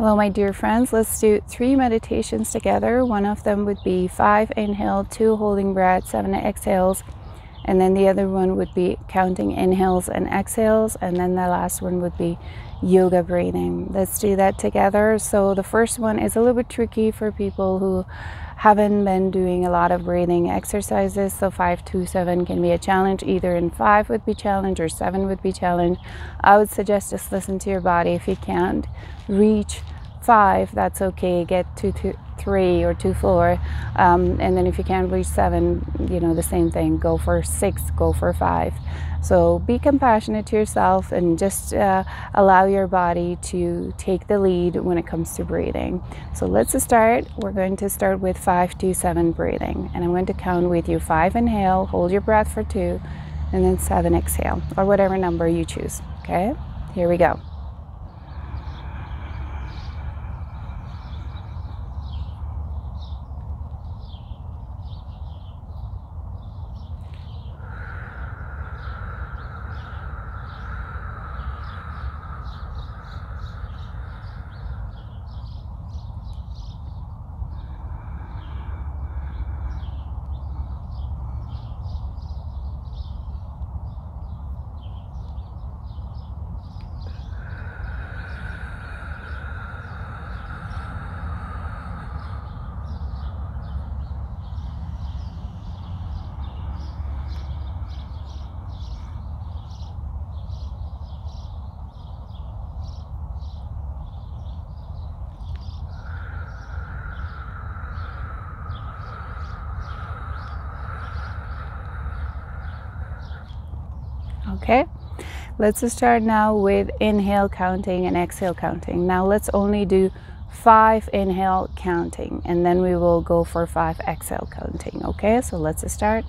Hello, my dear friends. Let's do three meditations together. One of them would be five inhale, two holding breath, seven exhales, and then the other one would be counting inhales and exhales, and then the last one would be yoga breathing. Let's do that together. So, the first one is a little bit tricky for people who haven't been doing a lot of breathing exercises. So 5 to 7 can be a challenge. Either in 5 would be challenge or 7 would be challenge. I would suggest just listen to your body. If you can't reach 5 that's okay. Get to, to three or two four um, and then if you can't reach seven you know the same thing go for six go for five. So be compassionate to yourself and just uh, allow your body to take the lead when it comes to breathing. So let's start we're going to start with five to seven breathing and i'm going to count with you. Five inhale hold your breath for two and then seven exhale or whatever number you choose okay? Here we go okay? Let's start now with inhale counting and exhale counting. Now let's only do five inhale counting and then we will go for five exhale counting okay? So let's start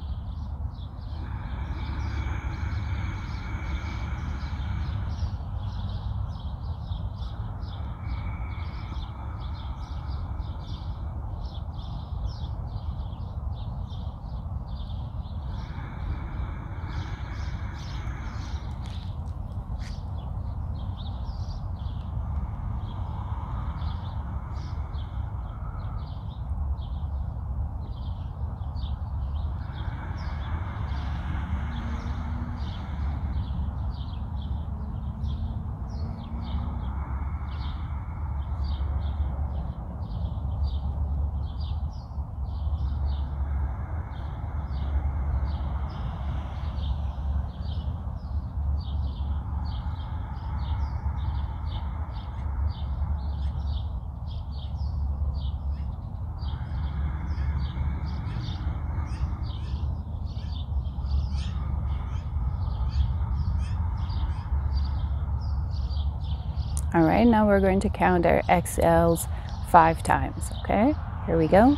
All right, now we're going to count our exhales five times, okay? Here we go.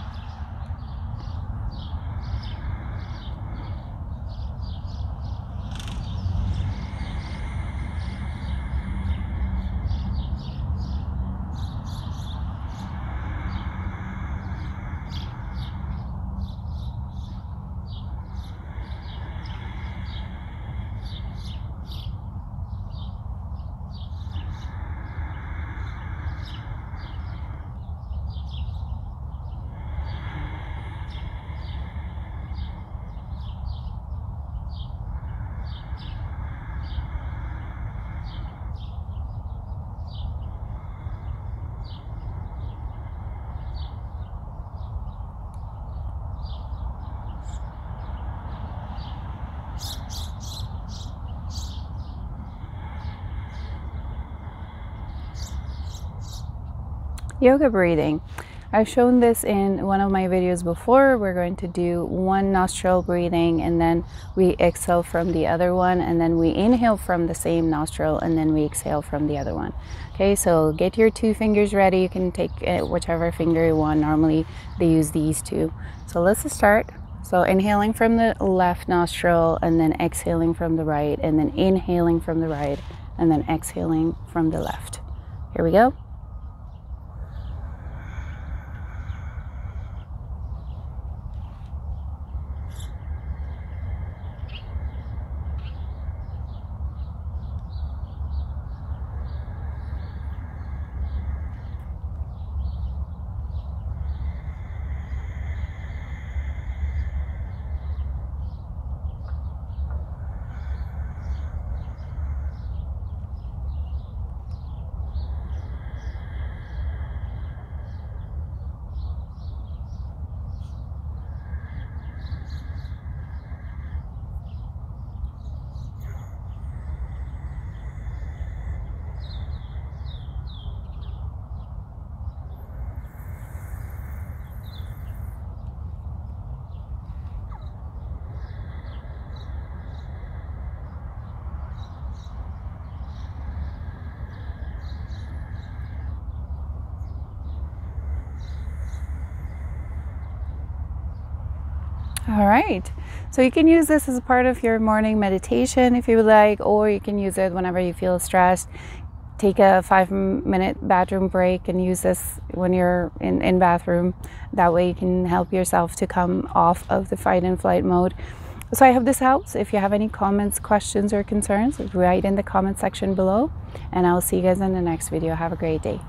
Yoga breathing. I've shown this in one of my videos before. We're going to do one nostril breathing and then we exhale from the other one and then we inhale from the same nostril and then we exhale from the other one. Okay, so get your two fingers ready. You can take uh, whichever finger you want. Normally they use these two. So let's start. So inhaling from the left nostril and then exhaling from the right and then inhaling from the right and then exhaling from the left. Here we go. All right. So you can use this as a part of your morning meditation if you would like, or you can use it whenever you feel stressed. Take a five minute bathroom break and use this when you're in, in bathroom. That way you can help yourself to come off of the fight and flight mode. So I hope this helps. If you have any comments, questions, or concerns, write in the comment section below. And I will see you guys in the next video. Have a great day.